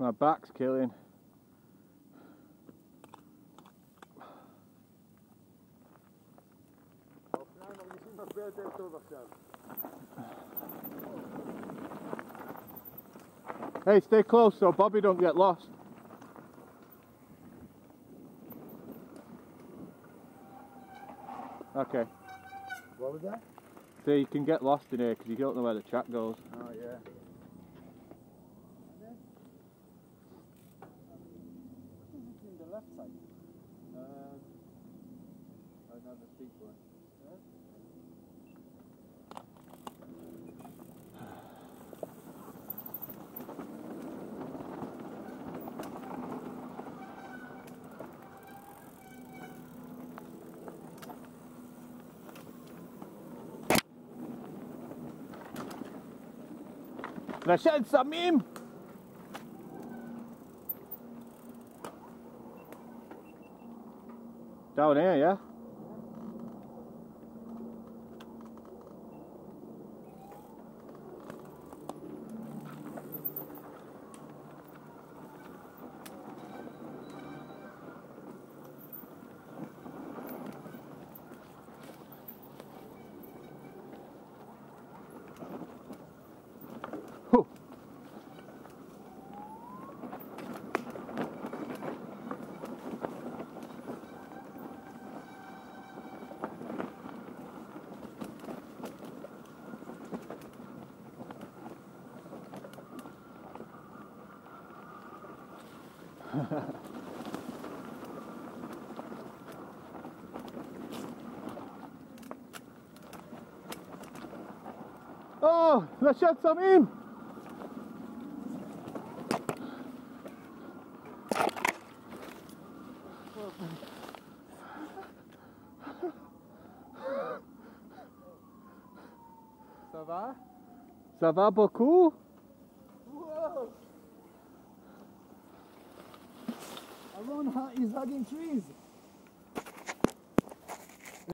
My back's killing. Hey, stay close so Bobby don't get lost. Okay. What was that? So you can get lost in here because you don't know where the track goes. Oh yeah. Left side. Um, another steep one. Rashad Samim! Down here, yeah? Oh, Rashad Samim! Ça va? Ça va beaucoup? Hu- is hugging trees.